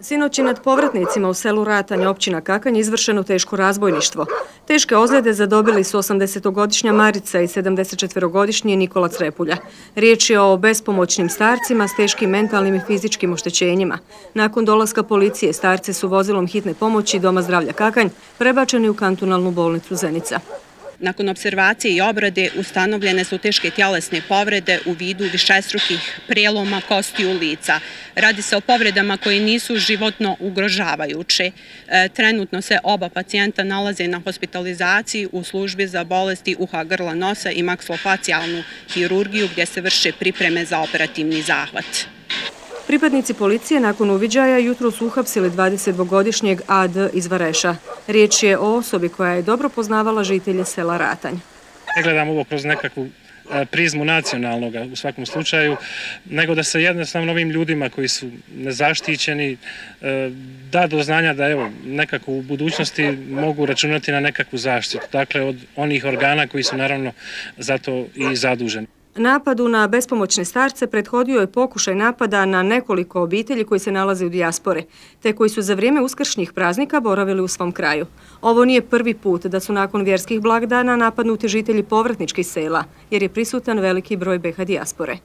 Sinoć je nad povratnicima u selu Ratanje općina Kakanj izvršeno teško razbojništvo. Teške ozljede zadobili su 80-godišnja Marica i 74-godišnji Nikola Crepulja. Riječ je o bespomoćnim starcima s teškim mentalnim i fizičkim oštećenjima. Nakon dolaska policije, starci su vozilom hitne pomoći Doma zdravlja Kakanj prebačeni u kantonalnu bolnicu Zenica. Nakon observacije i obrade ustanovljene su teške tjelesne povrede u vidu višestrukih preloma kosti u lica. Radi se o povredama koje nisu životno ugrožavajuće. E, trenutno se oba pacijenta nalaze na hospitalizaciji u službi za bolesti uha grla nosa i makslofacijalnu hirurgiju gdje se vrše pripreme za operativni zahvat. Pripadnici policije nakon uviđaja jutro su uhapsili 22-godišnjeg AD iz Vareša. Riječ je o osobi koja je dobro poznavala žitelje sela Ratanj. Ne gledam ovo kroz nekakvu e, prizmu nacionalnog u svakom slučaju, nego da se jednostavno ovim ljudima koji su nezaštićeni e, da do znanja da evo nekako u budućnosti mogu računati na nekakvu zaštitu. Dakle, od onih organa koji su naravno zato i zaduženi. Napadu na bespomoćne starce prethodio je pokušaj napada na nekoliko obitelji koji se nalaze u dijaspore, te koji su za vrijeme uskršnjih praznika boravili u svom kraju. Ovo nije prvi put da su nakon vjerskih blagdana napadnuti žitelji povratničkih sela, jer je prisutan veliki broj BH dijaspore.